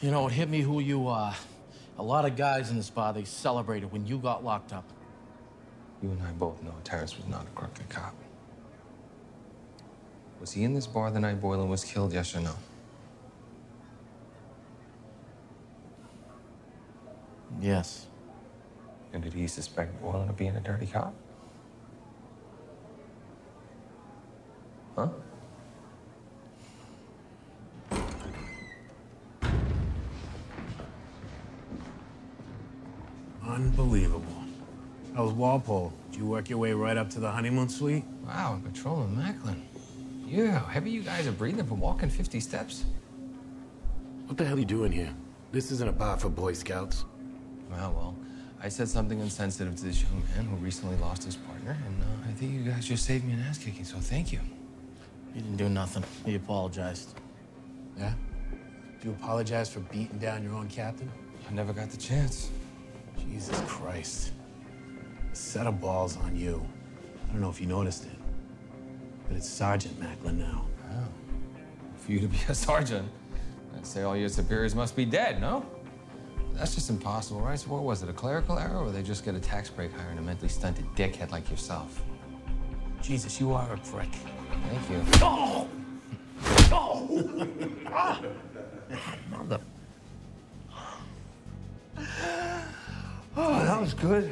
You know, it hit me who you are. A lot of guys in this bar, they celebrated when you got locked up. You and I both know Terrence was not a crooked cop. Was he in this bar the night Boylan was killed, yes or no? Yes. And did he suspect Boylan of being a dirty cop? Huh? Unbelievable. That was Walpole. Did you work your way right up to the honeymoon suite? Wow, patrolling Macklin. Yeah, how heavy you guys are breathing from walking 50 steps. What the hell are you doing here? This isn't a bar for Boy Scouts. Well, well, I said something insensitive to this young man who recently lost his partner, and uh, I think you guys just saved me an ass kicking, so thank you. You didn't do nothing. He apologized. Yeah? Do you apologize for beating down your own captain? I never got the chance. Jesus Christ. A set of balls on you. I don't know if you noticed it, but it's Sergeant Macklin now. Oh. For you to be a sergeant, I'd say all your superiors must be dead, no? That's just impossible, right? So what was it, a clerical error, or they just get a tax break hiring a mentally stunted dickhead like yourself? Jesus, you are a prick. Thank you. Oh! Oh! That was good.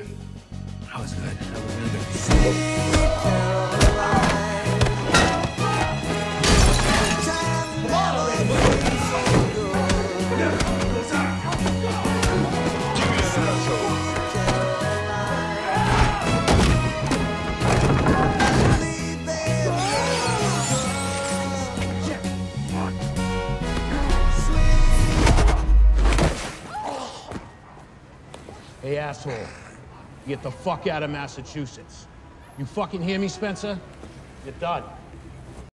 That was good. That was really good. Hey, asshole. Get the fuck out of Massachusetts. You fucking hear me, Spenser? You're done.